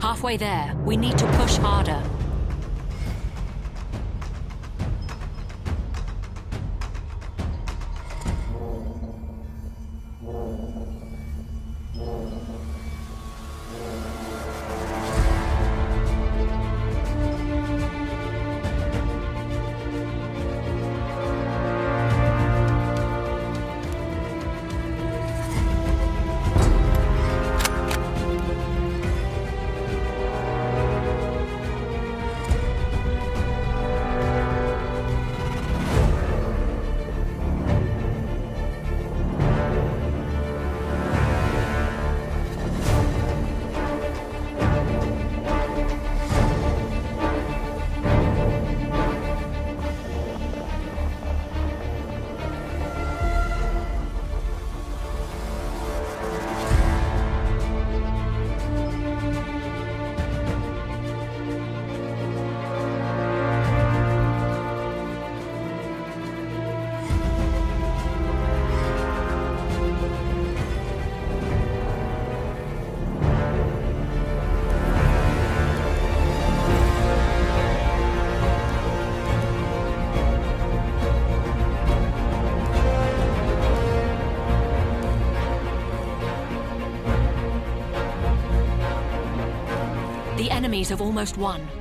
Halfway there. We need to push harder. Enemies have almost won.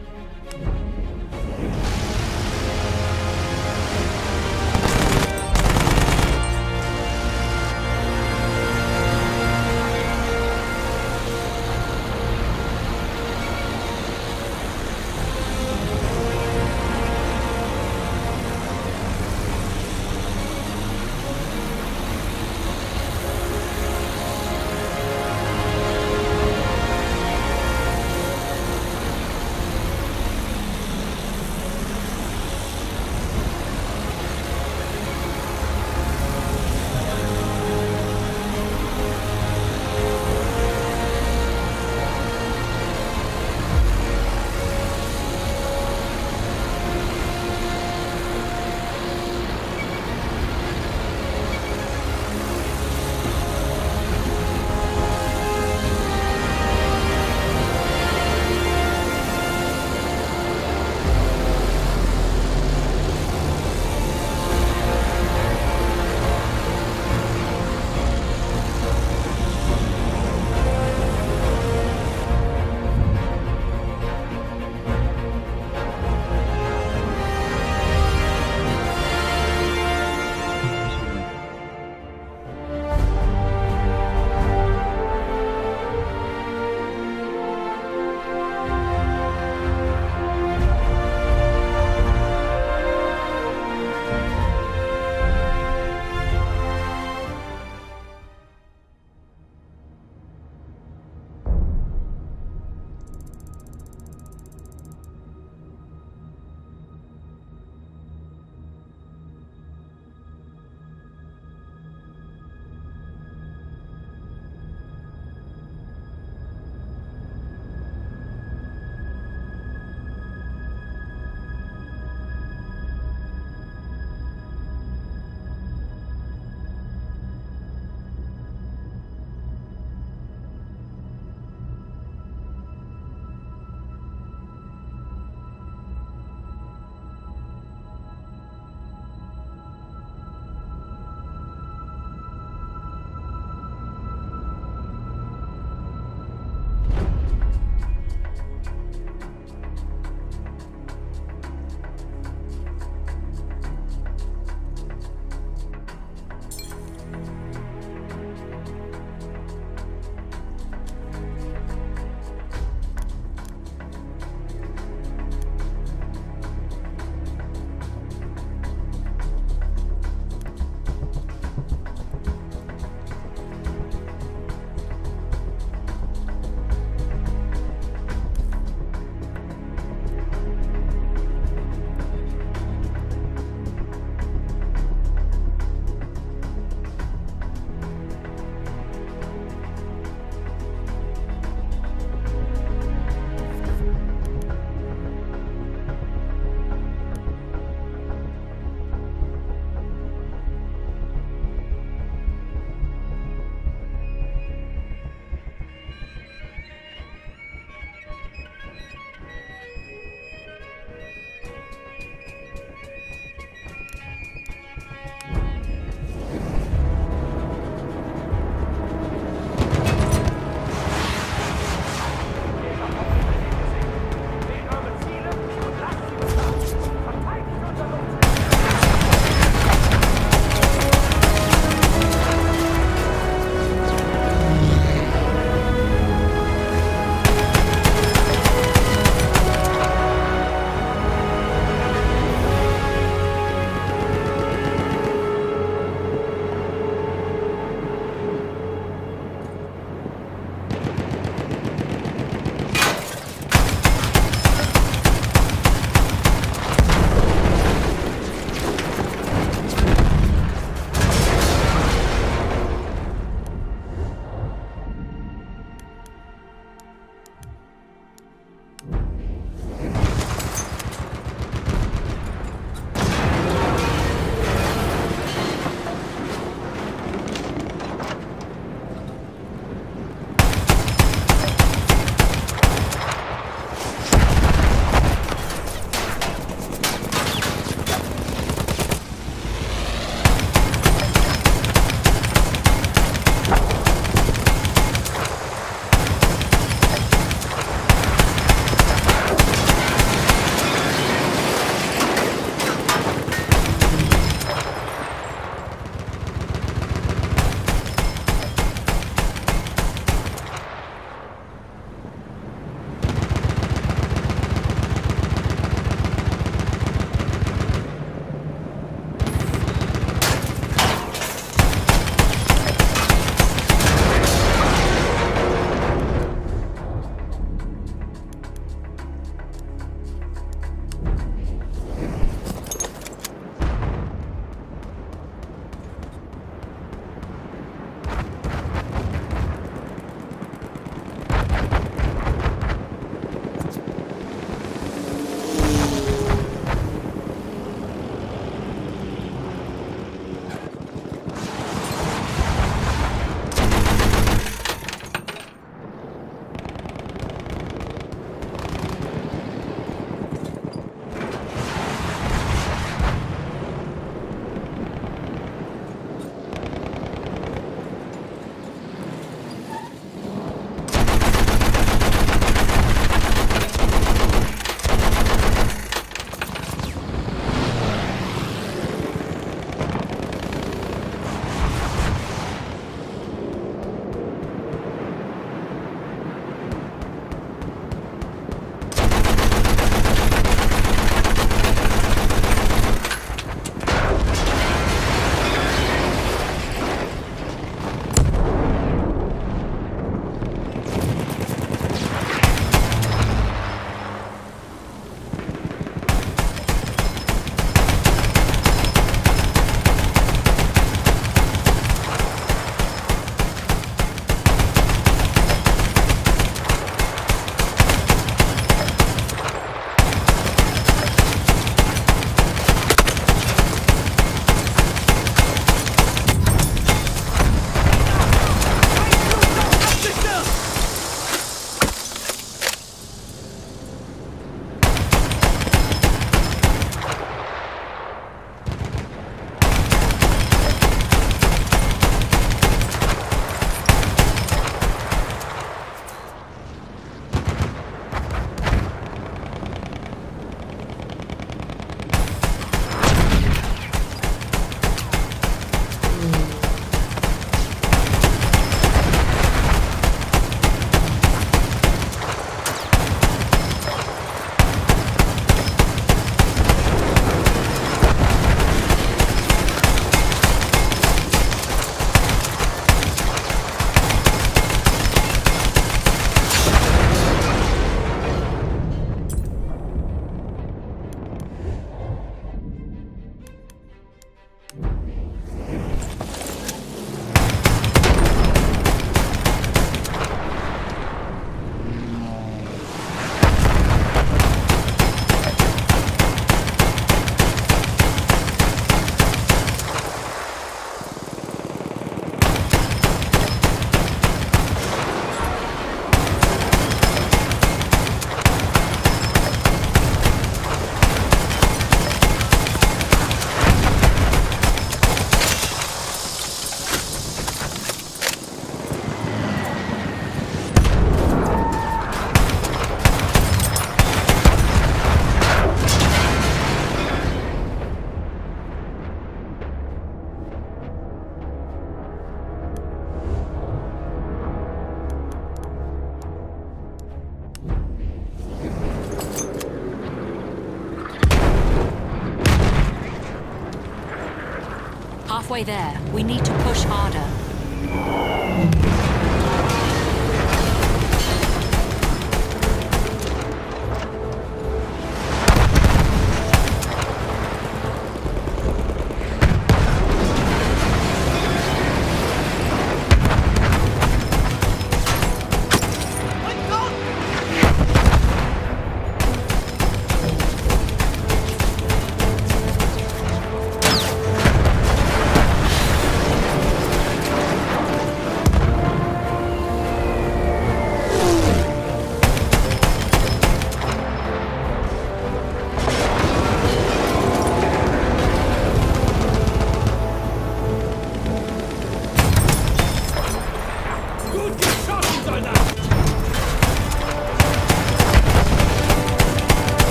There. We need to push harder.